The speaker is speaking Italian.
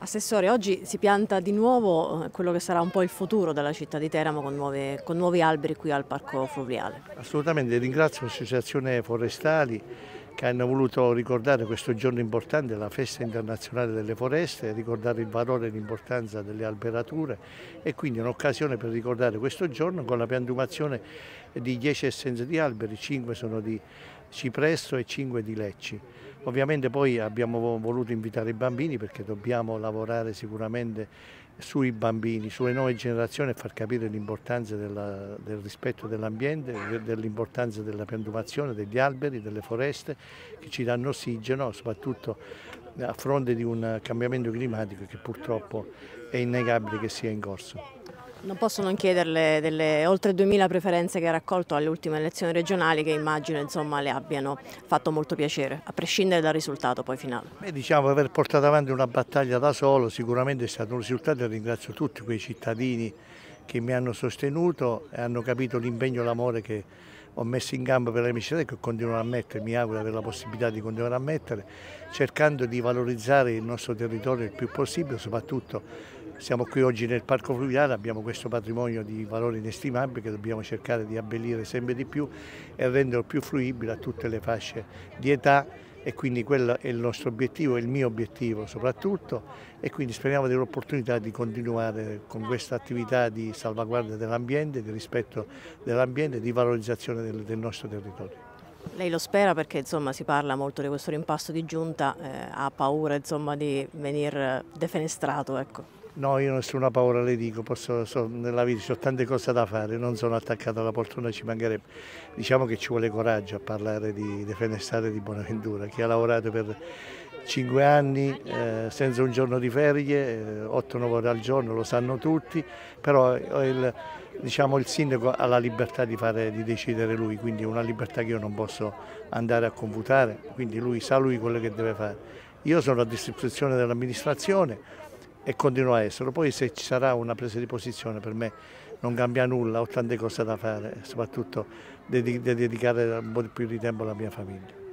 Assessore, oggi si pianta di nuovo eh, quello che sarà un po' il futuro della città di Teramo con, nuove, con nuovi alberi qui al Parco Fluviale. Assolutamente, ringrazio l'associazione forestali che hanno voluto ricordare questo giorno importante, la festa internazionale delle foreste, ricordare il valore e l'importanza delle alberature e quindi un'occasione per ricordare questo giorno con la piantumazione di 10 essenze di alberi, 5 sono di cipresso e 5 di lecci. Ovviamente poi abbiamo voluto invitare i bambini perché dobbiamo lavorare sicuramente sui bambini, sulle nuove generazioni e far capire l'importanza del rispetto dell'ambiente, dell'importanza della piantumazione degli alberi, delle foreste che ci danno ossigeno, soprattutto a fronte di un cambiamento climatico che purtroppo è innegabile che sia in corso. Non posso non chiederle delle oltre 2000 preferenze che ha raccolto alle ultime elezioni regionali che immagino insomma, le abbiano fatto molto piacere, a prescindere dal risultato poi finale. Beh, diciamo aver portato avanti una battaglia da solo sicuramente è stato un risultato e ringrazio tutti quei cittadini che mi hanno sostenuto e hanno capito l'impegno e l'amore che ho messo in campo per la mia città e che continuerò a mettere, mi auguro avere la possibilità di continuare a mettere, cercando di valorizzare il nostro territorio il più possibile, soprattutto siamo qui oggi nel Parco Fluviale, abbiamo questo patrimonio di valore inestimabile che dobbiamo cercare di abbellire sempre di più e renderlo più fruibile a tutte le fasce di età e quindi quello è il nostro obiettivo, è il mio obiettivo soprattutto e quindi speriamo dell'opportunità di continuare con questa attività di salvaguardia dell'ambiente, di rispetto dell'ambiente, di valorizzazione del, del, nostro territorio. Lei lo spera perché insomma, si parla molto di questo rimpasto di giunta, eh, ha paura insomma, di venire defenestrato? Ecco. No, io nessuna paura le dico, posso, so, nella vita ho tante cose da fare, non sono attaccato alla poltrona, ci mancherebbe. Diciamo che ci vuole coraggio a parlare di defenestrare di Bonaventura, che ha lavorato per cinque anni eh, senza un giorno di ferie, eh, 8-9 ore al giorno, lo sanno tutti, però il, diciamo, il sindaco ha la libertà di, fare, di decidere lui, quindi è una libertà che io non posso andare a confutare, quindi lui sa lui quello che deve fare. Io sono a disposizione dell'amministrazione, e continuo a esserlo. Poi se ci sarà una presa di posizione per me non cambia nulla, ho tante cose da fare, soprattutto dedicare un po' più di tempo alla mia famiglia.